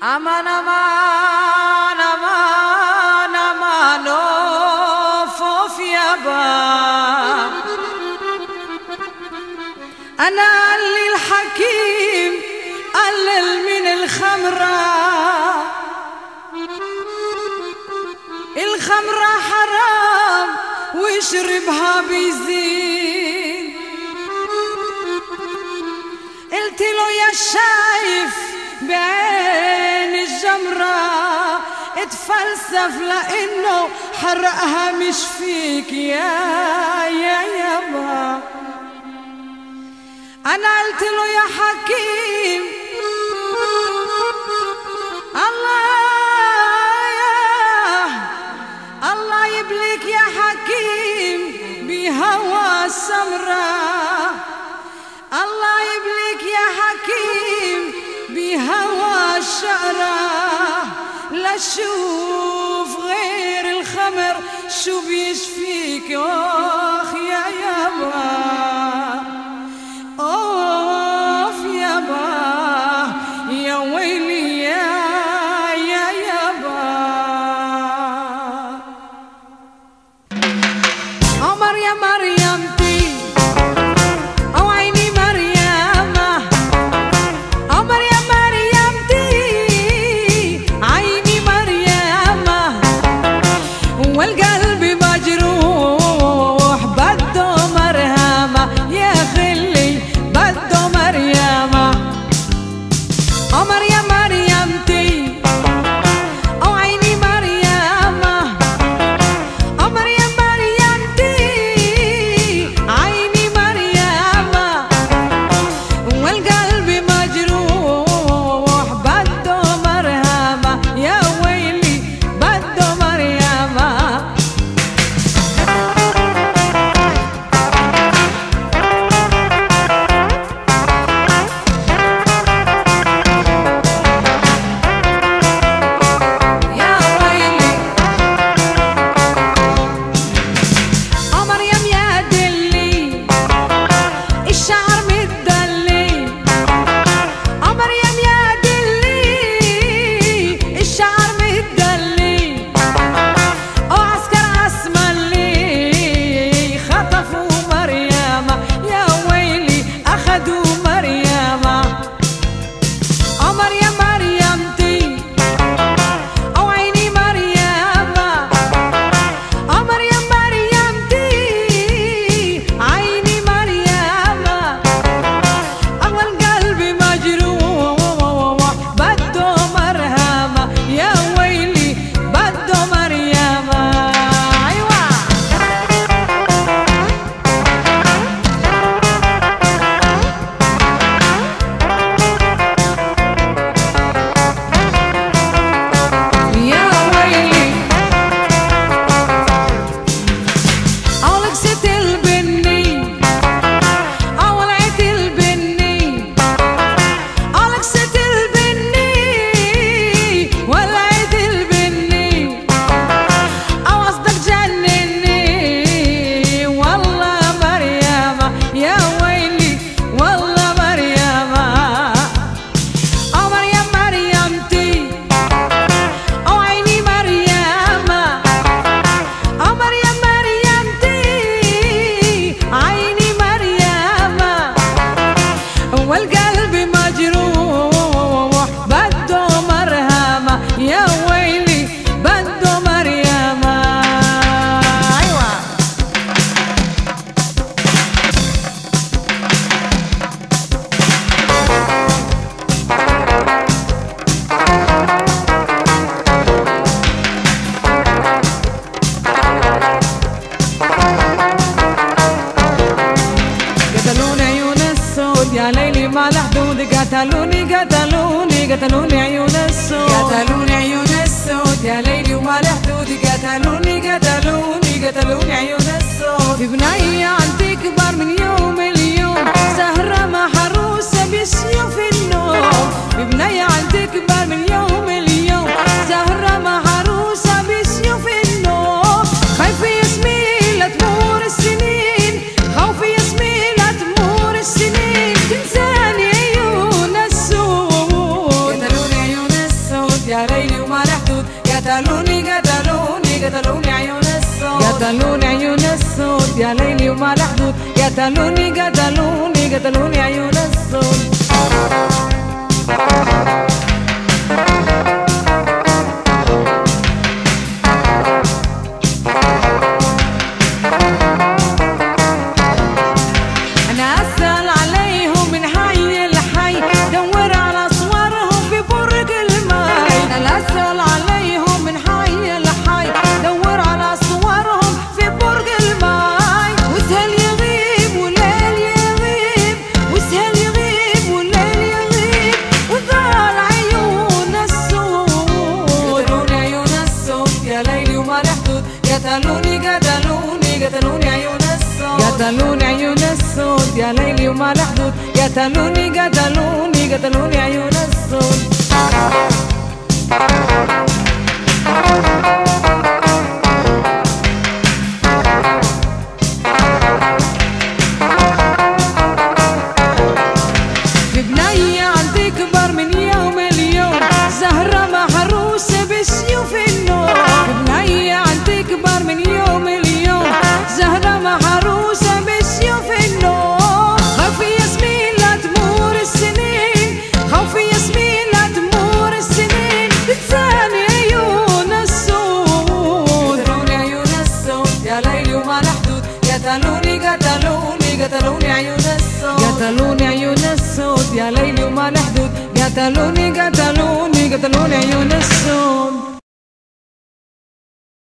Aman aman aman aman of of يابا أنا اللي الحكيم قلل من الخمرة الخمرة حرام ويشربها بيزين قلت له يا شايف بعين الجمرة اتفلسف لإنه حرقها مش فيك. يا يا يابا أنا قلت له يا حكيم الله الله يبليك يا حكيم بهوى السمرة. الله يبليك يا حكيم بهوى الشعرة. لا شوف غير الخمر شو بيشفيك. اخ ما لحدود قتلوني قتلوني قتلوني عيون السود. قتلوني عيون السود. يا ليلي وما لحدود قتلوني قتلوني قتلوني عيون السود. في بنية عندي كبر من يوم اليوم سهرة محروسة بسيوف النوم. في بنية عندي كبر من Cataluña, Cataluña, Cataluña hay un sol قتلوني قتلوني قتلوني عيون السود قتلوني عيون السود يا ليلي وما لحدود قتلوني قتلوني قتلوني عيون السود قتلوني قتلوني قتلوني عيون السود قتلوني عيون السود يا ليلي وما لحدود قتلوني قتلوني قتلوني عيون السود